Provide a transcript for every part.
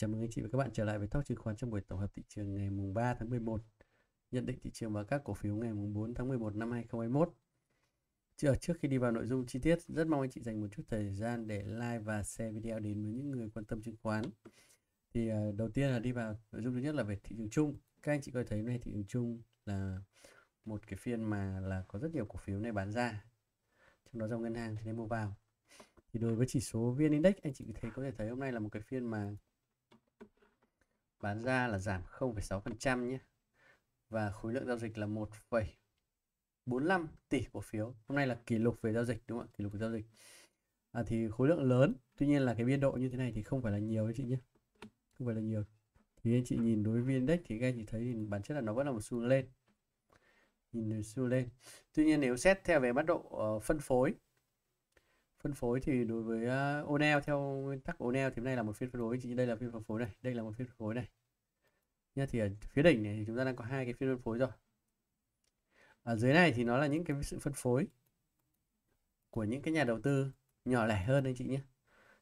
chào mừng anh chị và các bạn trở lại với Talk chứng khoán trong buổi tổng hợp thị trường ngày mùng 3 tháng 11. Nhận định thị trường và các cổ phiếu ngày mùng 4 tháng 11 năm 2021. Trước, trước khi đi vào nội dung chi tiết, rất mong anh chị dành một chút thời gian để like và share video đến với những người quan tâm chứng khoán. Thì uh, đầu tiên là đi vào nội dung thứ nhất là về thị trường chung. Các anh chị có thể thấy hôm nay thị trường chung là một cái phiên mà là có rất nhiều cổ phiếu này bán ra. Trong đó dòng ngân hàng thì nên mua vào thì đối với chỉ số VN Index anh chị thấy có thể thấy hôm nay là một cái phiên mà bán ra là giảm 0,6% nhé. Và khối lượng giao dịch là 1,45 tỷ cổ phiếu. Hôm nay là kỷ lục về giao dịch đúng không ạ? Kỷ lục về giao dịch. À, thì khối lượng lớn tuy nhiên là cái biên độ như thế này thì không phải là nhiều đấy chị nhé. Không phải là nhiều. Thì anh chị nhìn đối với index thì các anh chị thấy thì bản chất là nó vẫn là một xu lên. Nhìn xu lên. Tuy nhiên nếu xét theo về bắt độ uh, phân phối phân phối thì đối với à, uh, Onel theo nguyên tắc Onel thì hôm nay là một phiên phân phối. Chỉ đây là phiên phân phối này đây là một phiên phân phối này. Nha thì ở phía đỉnh này thì chúng ta đang có hai cái phiên phân phối rồi. Ở dưới này thì nó là những cái sự phân phối của những cái nhà đầu tư nhỏ lẻ hơn anh chị nhé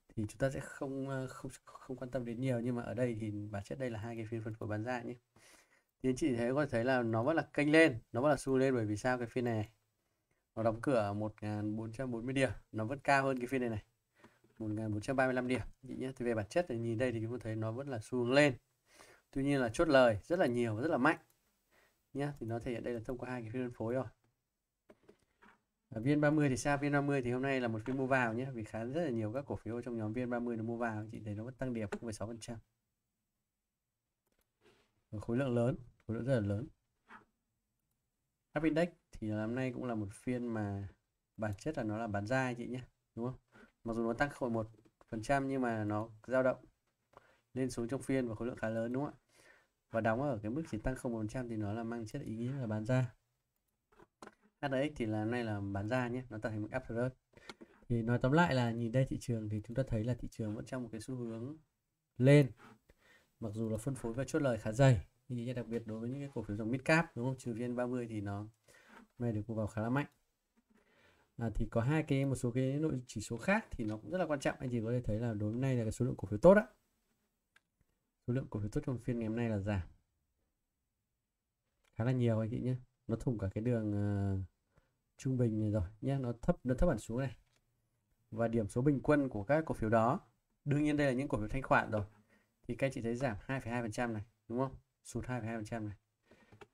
thì chúng ta sẽ không à, không không quan tâm đến nhiều nhưng mà ở đây thì bản chất đây là hai cái phiên phân phối bán ra nhé thì anh chị thấy có thể thấy là nó vẫn là kênh lên nó vẫn là xu lên bởi vì sao cái phiên này? Nó đóng cửa 1440 điểm. Nó vẫn cao hơn cái phiên này này. 1435 điểm. Chị nhé thì về bản chất thì nhìn đây thì chúng ta thấy nó vẫn là xu hướng lên. Tuy nhiên là chốt lời rất là nhiều rất là mạnh. Nhé thì nó thể hiện đây là thông qua hai cái phiên phân phối rồi. Ở viên 30 thì sao? Viên 30 thì hôm nay là một phiên mua vào nhé vì khá rất là nhiều các cổ phiếu trong nhóm viên 30 nó mua vào. Chị thấy nó vẫn tăng điểm 0,6% khối lượng lớn. Khối lượng rất là lớn. Up Index thì hôm nay cũng là một phiên mà bản chất là nó là bán ra chị nhé, đúng không? Mặc dù nó tăng khỏi một phần trăm nhưng mà nó dao động lên xuống trong phiên và khối lượng khá lớn, đúng không ạ? Và đóng ở cái mức chỉ tăng không một trăm thì nó là mang chất ý nghĩa là bán ra HDX thì là nay là bán ra nhé, nó tạo thành một absolute thì nói tóm lại là nhìn đây thị trường thì chúng ta thấy là thị trường vẫn trong một cái xu hướng lên. Mặc dù là phân phối và chốt lời khá dày, nhưng đặc biệt đối với những cái cổ phiếu dòng mid cap đúng không? Trừ vn 30 thì nó này được mua vào khá là mạnh. À, thì có hai cái một số cái nội chỉ số khác thì nó cũng rất là quan trọng. Anh chị có thể thấy là đối với nay là cái số lượng cổ phiếu tốt á. Số lượng cổ phiếu tốt trong phiên ngày hôm nay là giảm. Khá là nhiều anh chị nhé. Nó thủng cả cái đường uh, trung bình này rồi nhé. Nó thấp nó thấp hẳn xuống này. Và điểm số bình quân của các cổ phiếu đó đương nhiên đây là những cổ phiếu thanh khoản rồi. Thì các anh chị thấy giảm 2,2% này đúng không? Sụt 2,2% này.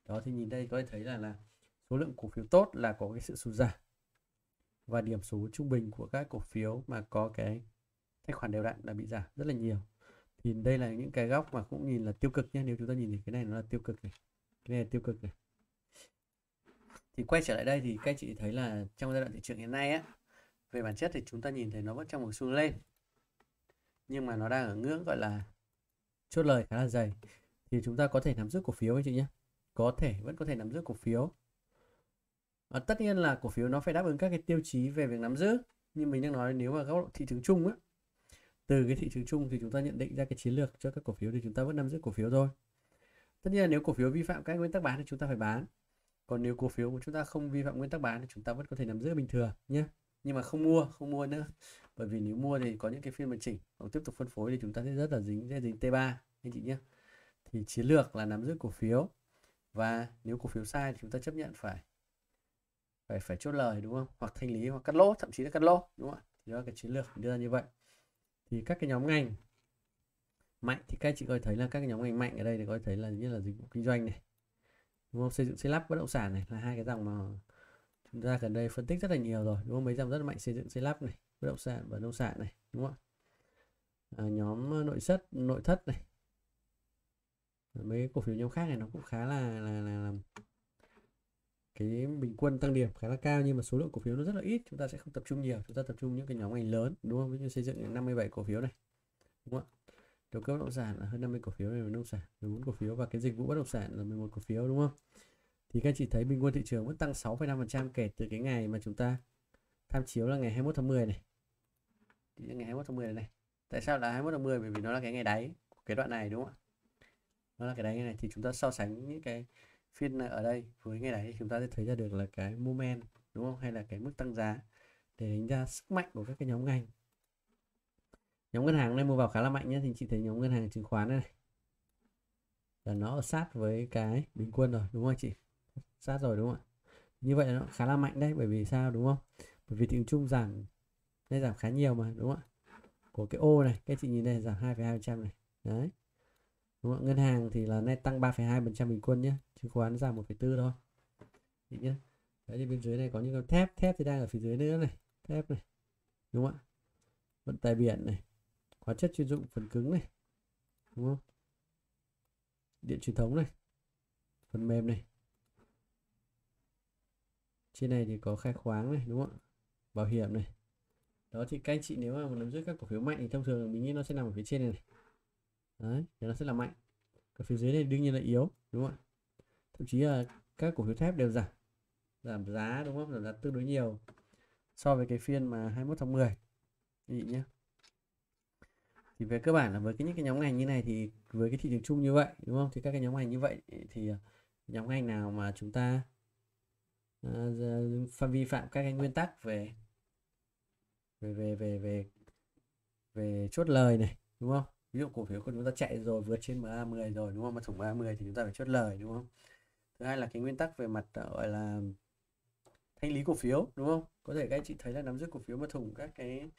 Đó thì nhìn đây có thể thấy là là số lượng cổ phiếu tốt là có cái sự sụt giảm và điểm số trung bình của các cổ phiếu mà có cái thanh khoản đều đặn đã bị giảm rất là nhiều. Thì đây là những cái góc mà cũng nhìn là tiêu cực nhé nếu chúng ta nhìn thì cái này nó là tiêu cực này, cái này là tiêu cực này. Thì quay trở lại đây thì các anh chị thấy là trong giai đoạn thị trường hiện nay á, về bản chất thì chúng ta nhìn thấy nó vẫn trong một xu lên, nhưng mà nó đang ở ngưỡng gọi là chốt lời khá là dày. Thì chúng ta có thể nắm giữ cổ phiếu anh chị nhé có thể, vẫn có thể nắm giữ cổ phiếu à, tất nhiên là cổ phiếu nó phải đáp ứng các cái tiêu chí về việc nắm giữ. Nhưng mình đang nói nếu mà góc độ thị trường chung á từ cái thị trường chung thì chúng ta nhận định ra cái chiến lược cho các cổ phiếu thì chúng ta vẫn nắm giữ cổ phiếu thôi. Tất nhiên là nếu cổ phiếu vi phạm các nguyên tắc bán thì chúng ta phải bán. Còn nếu cổ phiếu của chúng ta không vi phạm nguyên tắc bán thì chúng ta vẫn có thể nắm giữ bình thường nhé. Nhưng mà không mua không mua nữa. Bởi vì nếu mua thì có những cái phiên điều chỉnh hoặc tiếp tục phân phối thì chúng ta sẽ rất là dính sẽ dính T3 anh chị nhé. Thì chiến lược là nắm giữ cổ phiếu và nếu cổ phiếu sai thì chúng ta chấp nhận phải phải phải chốt lời đúng không? Hoặc thanh lý hoặc cắt lỗ thậm chí là cắt lỗ đúng không thì đó là cái chiến lược đưa ra như vậy. Thì các cái nhóm ngành mạnh thì các chị có thể thấy là các cái nhóm ngành mạnh ở đây thì có thể thấy là như là dịch vụ kinh doanh này đúng không? Xây dựng xây lắp bất động sản này là hai cái dòng mà chúng ta gần đây phân tích rất là nhiều rồi đúng không? Mấy dòng rất là mạnh xây dựng xây lắp này bất động sản và nông sản này đúng không à, nhóm nội thất nội thất này. Mấy cổ phiếu nhóm khác này nó cũng khá là là, là, là cái bình quân tăng điểm khá là cao nhưng mà số lượng cổ phiếu nó rất là ít chúng ta sẽ không tập trung nhiều. Chúng ta tập trung những cái nhóm ngành lớn đúng không? Ví như xây dựng 57 cổ phiếu này đúng không ạ? Đầu cơ bất động sản là hơn 50 cổ phiếu này bất động sản 14 cổ phiếu và cái dịch vụ bất động sản là 11 cổ phiếu đúng không? Thì các chị thấy bình quân thị trường vẫn tăng 6,5% kể từ cái ngày mà chúng ta tham chiếu là ngày 21 tháng 10 này. Thì ngày 21 tháng 10 này, này tại sao là 21 tháng 10 bởi vì nó là cái ngày đáy của cái đoạn này đúng không ạ? Nó là cái đáy này thì chúng ta so sánh những cái phiên ở đây. Với ngày này chúng ta sẽ thấy ra được là cái moment đúng không? Hay là cái mức tăng giá để đánh giá sức mạnh của các cái nhóm ngành. Nhóm ngân hàng nay mua vào khá là mạnh nhé. Thì chị thấy nhóm ngân hàng chứng khoán này, là nó ở sát với cái bình quân rồi đúng không chị? Sát rồi đúng không ạ? Như vậy là nó khá là mạnh đấy. Bởi vì sao đúng không? Bởi vì thị trường chung giảm đây giảm khá nhiều mà đúng không ạ? Của cái ô này các chị nhìn đây giảm 2,2 trăm này. Đấy đúng không? ngân hàng thì là nay tăng 3,2 phần trăm bình quân nhé chứng khoán giảm 1,4 thôi. Đấy nhé đấy thì bên dưới này có những cái thép thép thì đang ở phía dưới nữa này thép này đúng không ạ? Vận tải biển này hóa chất chuyên dụng phần cứng này đúng không? Điện truyền thống này phần mềm này. Trên này thì có khai khoáng này đúng không ạ? Bảo hiểm này. Đó thì các anh chị nếu mà nắm giữ các cổ phiếu mạnh thì thông thường mình nghĩ nó sẽ nằm ở phía trên này, này đấy thì nó sẽ là mạnh. Còn phía dưới này đương nhiên là yếu đúng không ạ? Thậm chí là các cổ phiếu thép đều giảm. Giảm giá đúng không? Giảm giá tương đối nhiều so với cái phiên mà 21 tháng 10 chị nhé. Thì về cơ bản là với cái những cái nhóm ngành như này thì với cái thị trường chung như vậy đúng không? Thì các cái nhóm ngành như vậy thì ờ, nhóm ngành nào mà chúng ta uh, vi phạm các cái nguyên tắc về về về về về về chốt lời này đúng không? Ví dụ cổ phiếu của chúng ta chạy rồi vượt trên MA10 rồi đúng không? Mà thủng MA10 thì chúng ta phải chốt lời đúng không? Thứ hai là cái nguyên tắc về mặt ờ, gọi là thanh lý cổ phiếu đúng không? Có thể các anh chị thấy là nắm giữ cổ phiếu mà thủng các cái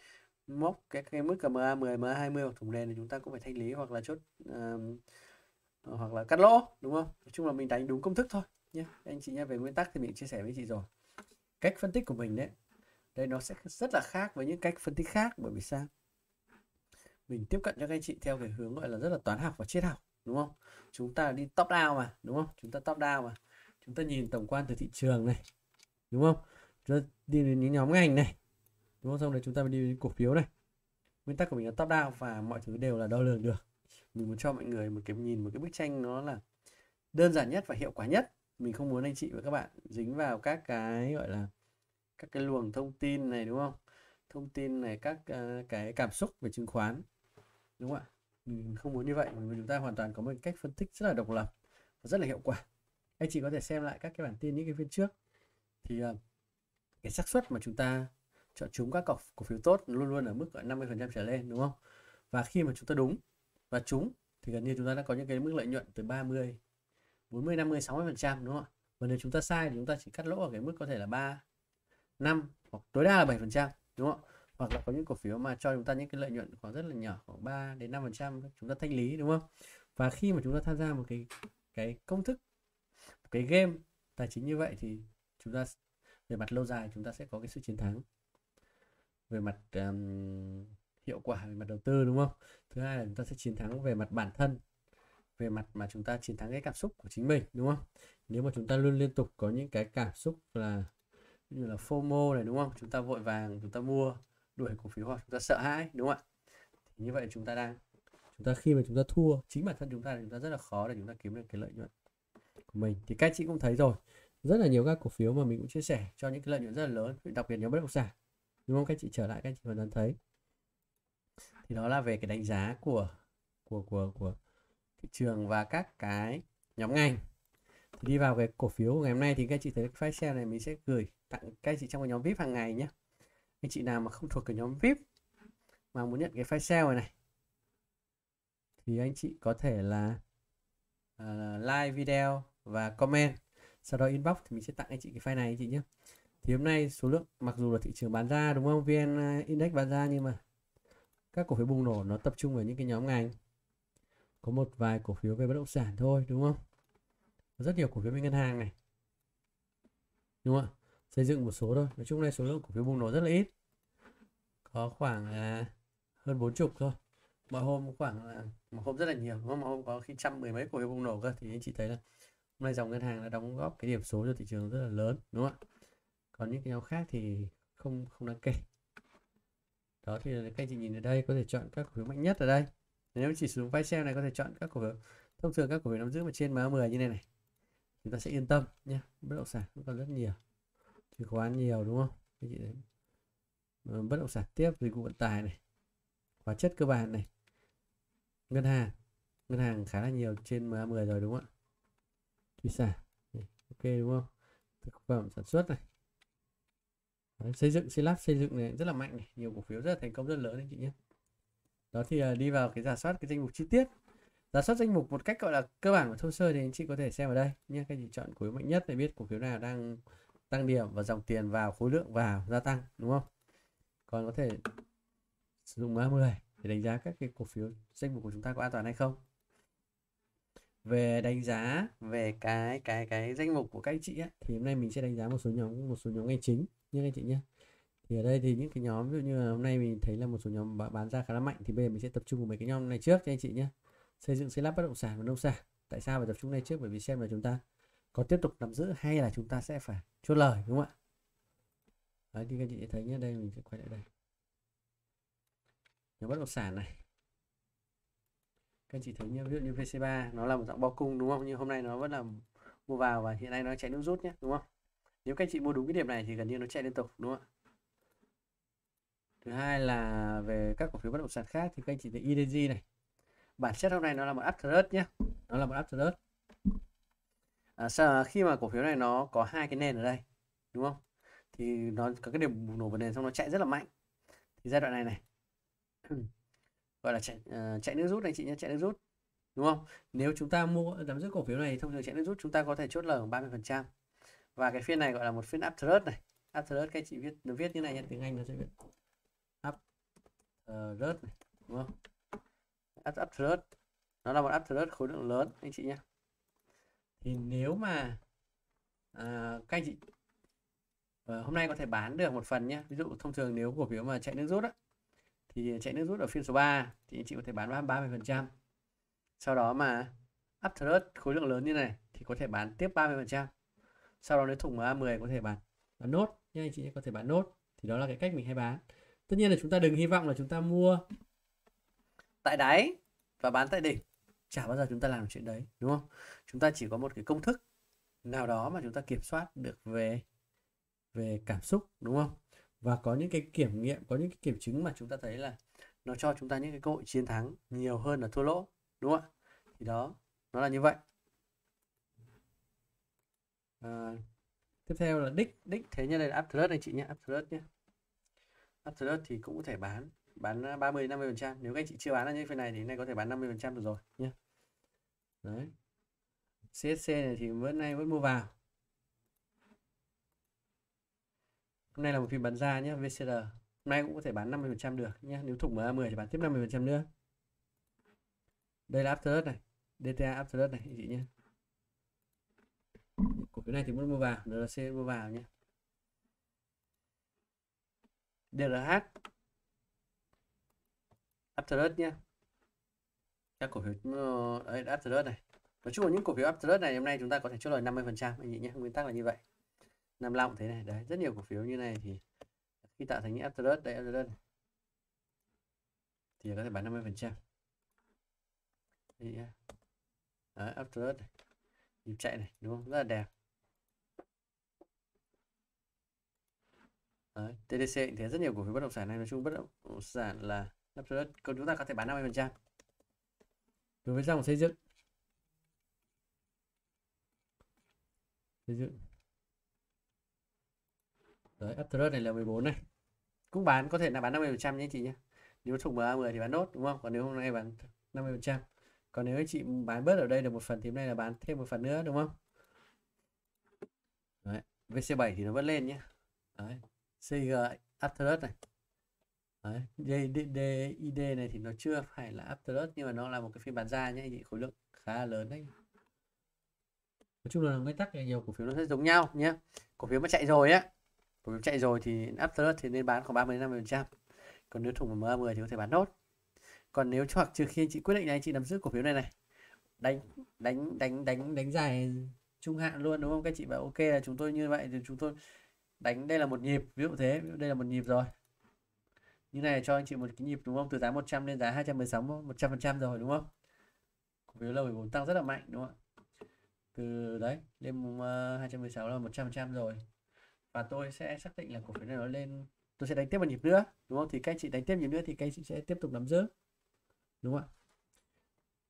mốc cái cái mức cả MA 10 MA 20 hoặc thủng nền thì chúng ta cũng phải thanh lý hoặc là chốt uh, hoặc là cắt lỗ đúng không? Nói chung là mình đánh đúng công thức thôi nhé. Anh chị nhé về nguyên tắc thì mình chia sẻ với chị rồi. Cách phân tích của mình đấy đây nó sẽ rất là khác với những cách phân tích khác bởi vì sao? Mình tiếp cận cho các anh chị theo cái hướng gọi là rất là toán học và triết học đúng không? Chúng ta đi top down mà đúng không? Chúng ta top down mà. Chúng ta nhìn tổng quan từ thị trường này đúng không? Chúng ta đi đến những nhóm ngành này đúng không? Xong rồi chúng ta đi đến cổ phiếu này. Nguyên tắc của mình là top down và mọi thứ đều là đo lường được. Mình muốn cho mọi người một cái nhìn một cái bức tranh nó là đơn giản nhất và hiệu quả nhất. Mình không muốn anh chị và các bạn dính vào các cái gọi là các cái luồng thông tin này đúng không? Thông tin này các uh, cái cảm xúc về chứng khoán đúng không ạ? Mình không muốn như vậy mà chúng ta hoàn toàn có một cách phân tích rất là độc lập và rất là hiệu quả. Anh chị có thể xem lại các cái bản tin những cái phiên trước. Thì ờ, cái xác suất mà chúng ta chọn chúng các cổ, cổ phiếu tốt luôn luôn ở mức 50% trở lên đúng không? Và khi mà chúng ta đúng và chúng thì gần như chúng ta đã có những cái mức lợi nhuận từ 30 40 50 60 phần trăm đúng không ạ? Và nếu chúng ta sai thì chúng ta chỉ cắt lỗ ở cái mức có thể là 3 5 hoặc tối đa là 7 phần trăm đúng không ạ? Hoặc là có những cổ phiếu mà cho chúng ta những cái lợi nhuận khoảng rất là nhỏ khoảng 3 đến 5 phần trăm chúng ta thanh lý đúng không? Và khi mà chúng ta tham gia một cái cái công thức một cái game tài chính như vậy thì chúng ta về mặt lâu dài chúng ta sẽ có cái sự chiến thắng. Về mặt um, hiệu quả về mặt đầu tư đúng không? Thứ hai là chúng ta sẽ chiến thắng về mặt bản thân về mặt mà chúng ta chiến thắng cái cảm xúc của chính mình đúng không? Nếu mà chúng ta luôn liên tục có những cái cảm xúc là như là FOMO này đúng không? Chúng ta vội vàng chúng ta mua đuổi cổ phiếu hoặc chúng ta sợ hãi, đúng không ạ? Thì như vậy chúng ta đang, chúng ta khi mà chúng ta thua, chính bản thân chúng ta thì chúng ta rất là khó để chúng ta kiếm được cái lợi nhuận của mình. Thì các chị cũng thấy rồi, rất là nhiều các cổ phiếu mà mình cũng chia sẻ cho những cái lợi nhuận rất là lớn, đặc biệt nhóm bất động sản. Đúng không? Các chị trở lại, các chị hoàn toàn thấy. Thì đó là về cái đánh giá của của của của thị trường và các cái nhóm ngành. Thì đi vào cái cổ phiếu của ngày hôm nay thì các chị thấy file share này mình sẽ gửi tặng các chị trong cái nhóm vip hàng ngày nhé anh chị nào mà không thuộc cái nhóm vip mà muốn nhận cái file sale này này thì anh chị có thể là uh, like video và comment. Sau đó inbox thì mình sẽ tặng anh chị cái file này anh chị nhé. Thì hôm nay số lượng mặc dù là thị trường bán ra đúng không? Vn ờ, index bán ra nhưng mà các cổ phiếu bùng nổ nó tập trung vào những cái nhóm ngành. Có một vài cổ phiếu về bất động sản thôi đúng không? Rất nhiều cổ phiếu về ngân hàng này. Đúng không ạ? Xây dựng một số thôi. Nói chung này số lượng cổ phiếu bùng nổ rất là ít. Có khoảng à, hơn bốn chục thôi. Mọi hôm khoảng là một hôm rất là nhiều đúng không? mọi hôm có khi trăm mười mấy cổ phiếu bùng nổ cơ thì anh chị thấy là hôm nay dòng ngân hàng đã đóng góp cái điểm số cho thị trường rất là lớn đúng không ạ? Còn những cái nhóm khác thì không không đáng kể. Đó thì các anh chị nhìn ở đây có thể chọn các cổ phiếu mạnh nhất ở đây. Nếu chỉ sử dụng vai xe này có thể chọn các cổ phiếu thông thường các cổ phiếu nắm giữ mà trên MA10 như này này. Chúng ta sẽ yên tâm nhé bất động sản cũng còn rất nhiều chứng khoán nhiều đúng không? Cái chị thấy bất động sản tiếp dịch vụ vận tải này hóa chất cơ bản này ngân hàng. Ngân hàng khá là nhiều trên MA10 rồi đúng không ạ? Thủy sản ok đúng không? Thực phẩm sản xuất này. Đấy, xây dựng xây lắp xây dựng này rất là mạnh này. Nhiều cổ phiếu rất là thành công rất lớn anh chị nhé. Đó thì à, đi vào cái giả soát cái danh mục chi tiết. Giả soát danh mục một cách gọi là cơ bản và thô sơ thì anh chị có thể xem ở đây nhé. Các chị chọn cổ phiếu mạnh nhất để biết cổ phiếu nào đang tăng điểm và dòng tiền vào khối lượng vào gia tăng đúng không? Còn có thể sử dụng MA10 để đánh giá các cái cổ phiếu danh mục của chúng ta có an toàn hay không. Về đánh giá về cái cái cái danh mục của các anh chị ấy, thì hôm nay mình sẽ đánh giá một số nhóm một số nhóm ngành chính như anh chị nhé. Thì ở đây thì những cái nhóm ví dụ như là hôm nay mình thấy là một số nhóm bán ra khá là mạnh thì bây giờ mình sẽ tập trung vào mấy cái nhóm này trước cho anh chị nhé. Xây dựng xây lắp bất động sản và nông sản. Tại sao phải tập trung này trước? Bởi vì xem là chúng ta có tiếp tục nắm giữ hay là chúng ta sẽ phải chốt lời, đúng không ạ? Đấy thì các chị thấy nhé, đây mình sẽ quay lại đây. Nhóm bất động sản này. Các chị thấy như ví dụ như VC3 nó là một dạng bao cung, đúng không? Nhưng hôm nay nó vẫn là mua vào và hiện nay nó chạy nước rút nhé, đúng không? Nếu các chị mua đúng cái điểm này thì gần như nó chạy liên tục, đúng không ạ? Thứ hai là về các cổ phiếu bất động sản khác thì các anh chị thấy IDG này. Bản chất hôm nay nó là một uptrend nhé. Nó là một uptrend à, sao khi mà cổ phiếu này nó có hai cái nền ở đây đúng không? Thì nó có cái điểm bùng nổ vào nền xong nó chạy rất là mạnh. Thì giai đoạn này này gọi là chạy uh, chạy nước rút này chị nhé chạy nước rút đúng không? Nếu chúng ta mua nắm giữ cổ phiếu này thông thường chạy nước rút chúng ta có thể chốt lời 30 phần trăm. Và cái phiên này gọi là một phiên uptrend này. Uptrend các chị viết nó viết như này nhé tiếng anh nó sẽ viết. Uptrend này đúng không? Up uptrend nó là một uptrend khối lượng lớn anh chị nhé thì nếu mà à, các anh chị à, hôm nay có thể bán được một phần nhé ví dụ thông thường nếu cổ phiếu mà chạy nước rút á thì chạy nước rút ở phiên số 3 thì anh chị có thể bán 30 phần trăm. Sau đó mà uptrend khối lượng lớn như này thì có thể bán tiếp 30 phần trăm. Sau đó nếu thủng MA10 có thể bán bán nốt nha anh chị có thể bán nốt. Thì đó là cái cách mình hay bán. Tất nhiên là chúng ta đừng hy vọng là chúng ta mua tại đáy và bán tại đỉnh chả bao giờ chúng ta làm chuyện đấy đúng không? Chúng ta chỉ có một cái công thức nào đó mà chúng ta kiểm soát được về về cảm xúc đúng không? Và có những cái kiểm nghiệm có những cái kiểm chứng mà chúng ta thấy là nó cho chúng ta những cái cơ hội chiến thắng nhiều hơn là thua lỗ đúng không ạ? Thì đó nó là như vậy. À, tiếp theo là đích đích. Thế nhân này là Absolute anh chị nhé Absolute nhé. Absolute thì cũng có thể bán bán 30 50 phần trăm. Nếu các anh chị chưa bán ở những phần này thì nay có thể bán 50 phần trăm được rồi nhé đấy. CSC này thì vẫn nay vẫn mua vào. Hôm nay là một phiên bán ra nhé VCR hôm nay cũng có thể bán 50 phần trăm được nhé nếu thủng MA10 thì bán tiếp 50 phần trăm nữa. Đây là after này DTA after này, anh chị nhé cổ phiếu này thì muốn mua vào DLC mua vào nhé DRH Afterus nhé các cổ phiếu ờ, đấy Afterus này. Nói chung là những cổ phiếu Afterus này hôm nay chúng ta có thể chốt lời 50 phần trăm anh chị nhé. Nguyên tắc là như vậy. 55 cũng thế này đấy rất nhiều cổ phiếu như này thì khi tạo thành những Afterus đây Afterus này. thì có thể bán 50 phần trăm. Đấy Afterus này nhịp chạy này đúng không? Rất là đẹp. Đấy, TDC thì rất nhiều cổ phiếu bất động sản này nói chung bất động sản là Absolute còn chúng ta có thể bán 50% đối với dòng xây dựng. Xây dựng. Đấy Absolute này là 14 này. Cũng bán, có thể là bán 50 phần trăm nhé chị nhé. Nếu thủng MA10 thì bán nốt, đúng không? Còn nếu hôm nay bán 50 phần trăm. Còn nếu chị bán bớt ở đây được một phần thì hôm nay là bán thêm một phần nữa, đúng không? Đấy VC7 thì nó vẫn lên nhé. Đấy CG Absolute này. Đấy, DID này thì nó chưa phải là Afterus nhưng mà nó là một cái phiên bán ra nhé chị khối lượng khá là lớn đấy. Nói chung là nguyên tắc là nhiều cổ phiếu nó sẽ giống nhau nhé cổ phiếu mà chạy rồi á cổ phiếu chạy rồi thì Afterus thì nên bán khoảng 30 50 phần trăm. Còn nếu thủng MA10 thì có thể bán nốt. Còn nếu hoặc trừ khi anh chị quyết định này anh chị nắm giữ cổ phiếu này này đánh đánh đánh đánh đánh dài trung hạn luôn đúng không? Các chị bảo ok là chúng tôi như vậy thì chúng tôi đánh đây là một nhịp. Ví dụ thế ví dụ đây là một nhịp rồi như này cho anh chị một cái nhịp đúng không? Từ giá 100 lên giá 216 100 phần trăm rồi đúng không? Cổ phiếu lâu 14 tăng rất là mạnh đúng không từ đấy lên uh, 216 là 100 phần trăm rồi. Và tôi sẽ xác định là cổ phiếu này nó lên tôi sẽ đánh tiếp một nhịp nữa đúng không? Thì các anh chị đánh tiếp nhịp nữa thì các chị sẽ tiếp tục nắm giữ đúng không ạ?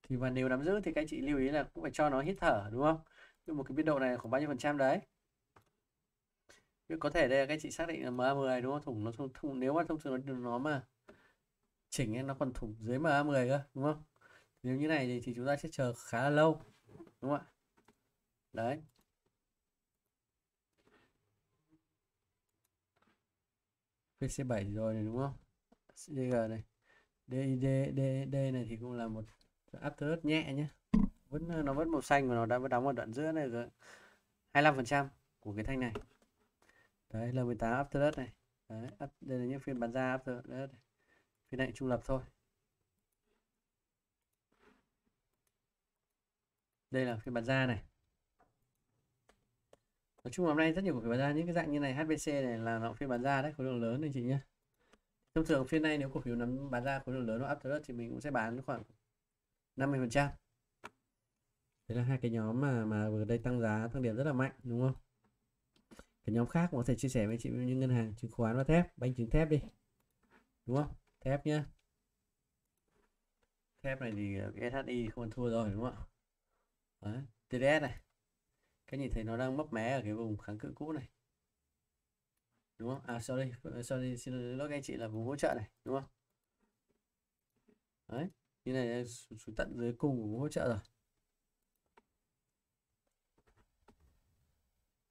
Thì mà nếu nắm giữ thì các anh chị lưu ý là cũng phải cho nó hít thở đúng không? Một cái biên độ này khoảng bao nhiêu phần trăm đấy? Có thể đây là các chị xác định là MA10 đúng không? Thủng nó thủng, thủng nếu mà thông thường nó, nó mà chỉnh nó còn thủng dưới MA10 cơ đúng không? Nếu như này thì, thì chúng ta sẽ chờ khá là lâu đúng không ạ? Đấy. PC7 rồi này đúng không? CG này DID D, D này thì cũng là một after nhẹ nhé vẫn nó vẫn màu xanh và nó đã đóng ở đoạn giữa này rồi. 25% của cái thanh này đấy là 18 after này. Đấy đây là những phiên bán ra after đấy phiên này trung lập thôi. Đây là phiên bán ra này. Nói chung hôm nay rất nhiều cổ phiếu bán ra, những cái dạng như này HBC này là nó phiên bán ra đấy, khối lượng lớn anh chị nhé thông thường phiên này nếu cổ phiếu nắm, bán ra khối lượng lớn nó after thì mình cũng sẽ bán khoảng 50 phần trăm. Đấy là hai cái nhóm mà mà vừa đây tăng giá, tăng điểm rất là mạnh, đúng không? Cái nhóm khác có thể chia sẻ với chị như ngân hàng, chứng khoán và thép, bánh trứng thép đi. Đúng không? Thép nhá. Thép này thì SHI không ăn thua rồi đúng không ạ? Đấy, TDS này. Cái nhìn thấy nó đang mấp mé ở cái vùng kháng cự cũ này. Đúng không? À sorry, sorry xin lỗi các anh chị là vùng hỗ trợ này, đúng không? Đấy, như này xuống tận dưới cùng của vùng hỗ trợ rồi.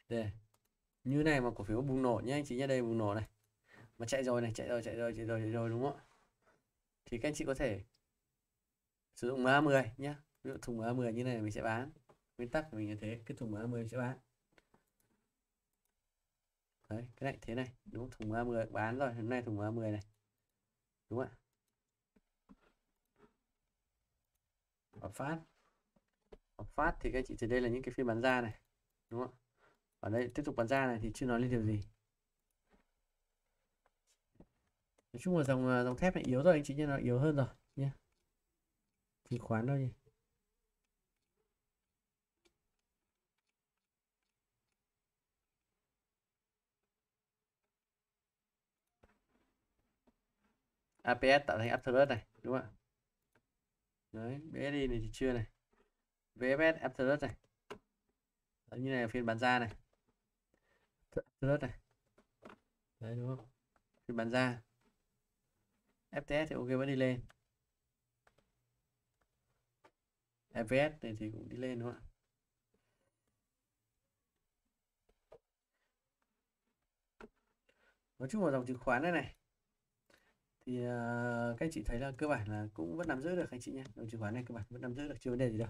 đây như này mà cổ phiếu bùng nổ nhé anh chị nhé đây bùng nổ này. Mà chạy rồi này, chạy rồi chạy rồi chạy rồi chạy rồi, đúng không thì các anh chị có thể sử dụng MA10 nhé ví dụ thùng MA10 như này mình sẽ bán. Nguyên tắc của mình như thế cái thùng MA10 mình sẽ bán. Đấy, cái này, thế này, đúng không? thùng MA10 bán rồi, hôm nay thùng MA10 này. Đúng không ạ? Phát. Phát thì các anh chị thấy đây là những cái phiên bán ra này. Đúng không ở đây tiếp tục bán ra này thì chưa nói lên điều gì. Nói chung là dòng à, dòng thép này yếu rồi anh chị nhé nó yếu hơn rồi nhé. Chứng khoán đâu nhỉ. APS tạo thành Afterburst này đúng không ạ? Đấy BSD này thì chưa này. VFS Afterburst này. Đấy, như này là phiên bán ra này rớt này. Đấy đúng không? Phiên bán ra. FTS thì ok vẫn đi lên. FVS này thì cũng đi lên đúng không ạ? Nói chung là dòng chứng khoán này này. Thì uh, các anh chị thấy là cơ bản là cũng vẫn nắm giữ được anh chị nhé. Dòng chứng khoán này cơ bản vẫn nắm giữ được chưa vấn đề gì đâu.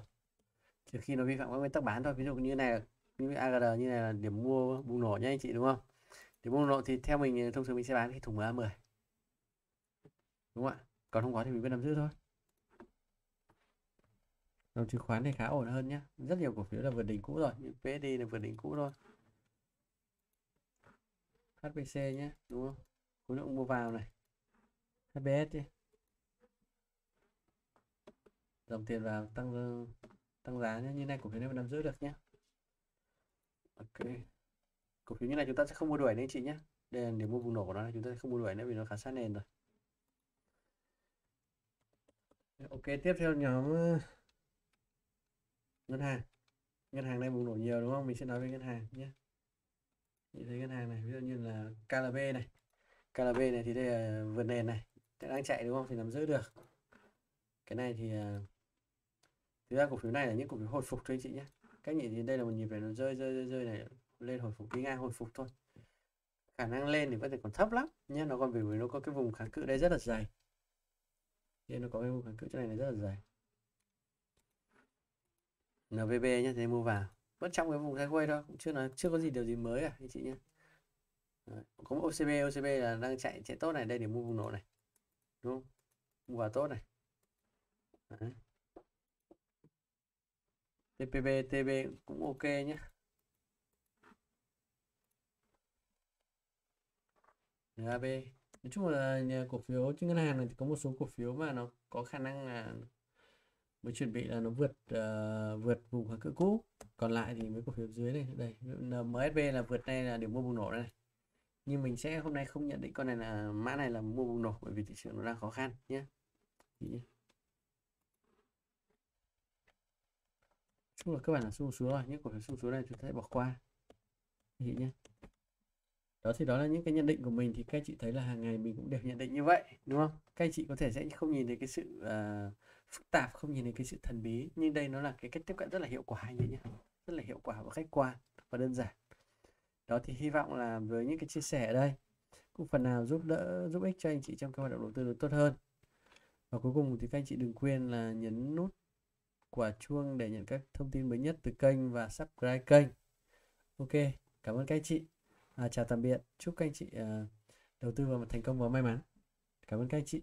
Trừ khi nó vi phạm các nguyên tắc bán thôi. Ví dụ như này như AGR như này là điểm mua bùng nổ nhé anh chị, đúng không? Điểm bùng nổ thì theo mình ờ, thông thường mình sẽ bán cái thùng A10 đúng không ạ? Còn không có thì mình vẫn nắm giữ thôi. Dòng chứng khoán này khá ổn hơn nhé rất nhiều cổ phiếu là vượt đỉnh cũ rồi. Những PSD là vượt đỉnh cũ thôi. HBC nhé đúng không? Khối lượng mua vào này. HBS đi. Dòng tiền vào tăng tăng giá nhé như này cổ phiếu này vẫn nắm giữ được nhé ok. Cổ phiếu như này chúng ta sẽ không mua đuổi nên chị nhé đây là điểm mua vùng nổ của nó chúng ta sẽ không mua đuổi nữa vì nó khá sát nền rồi. Ok, tiếp theo nhóm ờ, ngân hàng. Ngân hàng này bùng nổ nhiều đúng không? Mình sẽ nói về ngân hàng nhé nhìn thấy ngân hàng này, ví dụ như là KLB này. KLB này thì đây là vượt nền này, đang chạy đúng không? Thì nắm giữ được. Cái này thì thứ thực ra cổ phiếu này là những cổ phiếu hồi phục cho anh chị nhé cách nhìn thì đây là một nhịp này nó rơi rơi rơi rơi này lên hồi phục đi ngang hồi phục thôi. Khả năng lên thì có thể còn thấp lắm nhé nó còn vì nó có cái vùng kháng cự đây rất là dày. Nên nó có cái vùng kháng cự chỗ này, này rất là dày. NVB nhé thế mua vào. Vẫn trong cái vùng sideways thôi cũng chưa nói chưa có gì điều gì mới à anh chị nhé Đấy. có một OCB OCB là đang chạy chạy tốt này đây để mua vùng nổ này. Đúng không? Mua vào tốt này. Đấy. TPB TB cũng ok nhé NAB nói chung là nhà cổ phiếu trên ngân hàng này thì có một số cổ phiếu mà nó có khả năng là mới chuẩn bị là nó vượt uh, vượt vùng kháng cự cũ. Còn lại thì mấy cổ phiếu dưới này đây MSB là vượt này là điểm mua bùng nổ này nhưng mình sẽ hôm nay không nhận định con này là mã này là mua bùng nổ bởi vì thị trường nó đang khó khăn nhé chung là các bạn là xu xuống rồi những cổ phiếu xu xuống này chúng ta sẽ bỏ qua. Chị nhé. Đó thì đó là những cái nhận định của mình thì các chị thấy là hàng ngày mình cũng đều nhận định như vậy đúng không? Các chị có thể sẽ không nhìn thấy cái sự uh, phức tạp không nhìn thấy cái sự thần bí nhưng đây nó là cái cách tiếp cận rất là hiệu quả anh chị nhé. Rất là hiệu quả và khách quan và đơn giản. Đó thì hy vọng là với những cái chia sẻ ở đây cũng phần nào giúp đỡ giúp ích cho anh chị trong cái hoạt động đầu tư được tốt hơn. Và cuối cùng thì các anh chị đừng quên là nhấn nút quả chuông để nhận các thông tin mới nhất từ kênh và subscribe kênh. Ok cảm ơn các anh chị. À, chào tạm biệt. Chúc các anh chị uh, đầu tư vào một thành công và may mắn. Cảm ơn các anh chị.